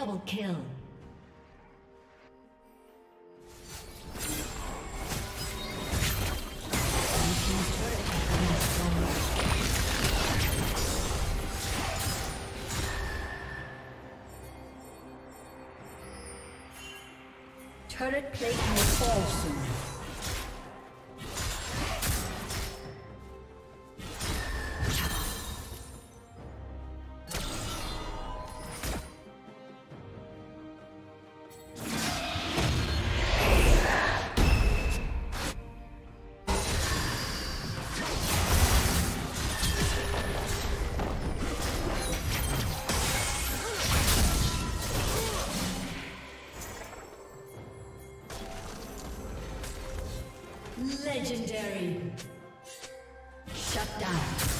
Double kill. Turret plate will fall soon. Shut down.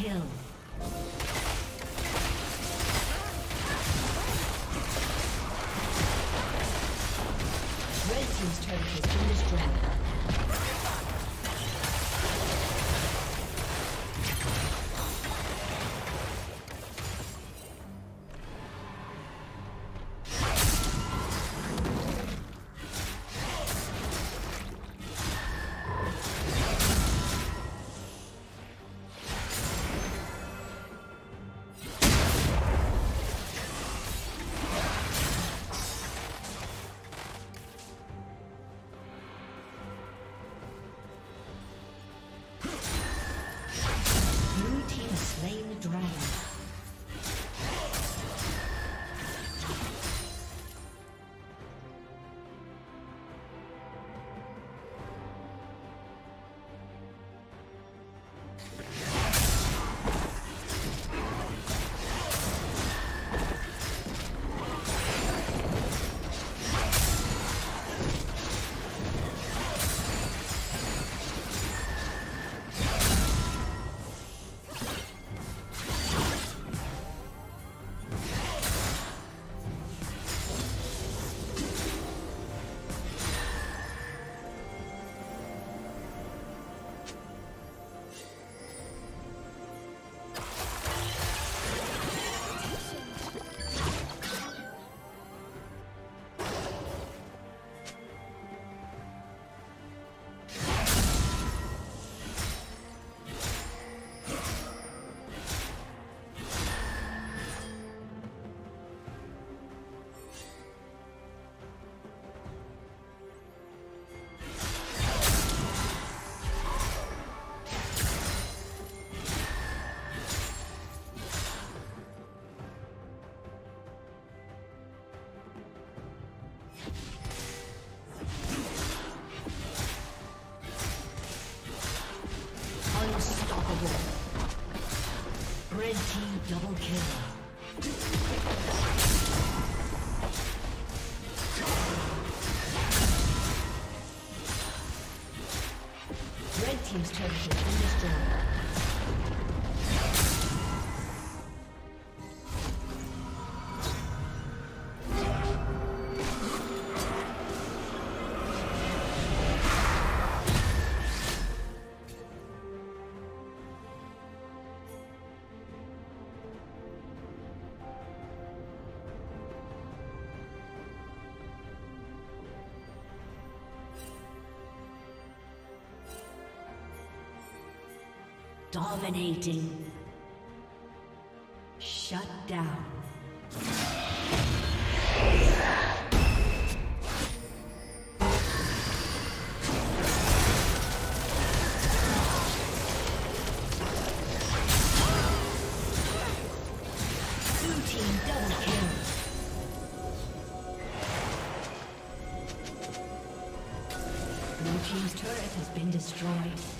Kill. Dominating. Shut down. Blue team's turret has been destroyed.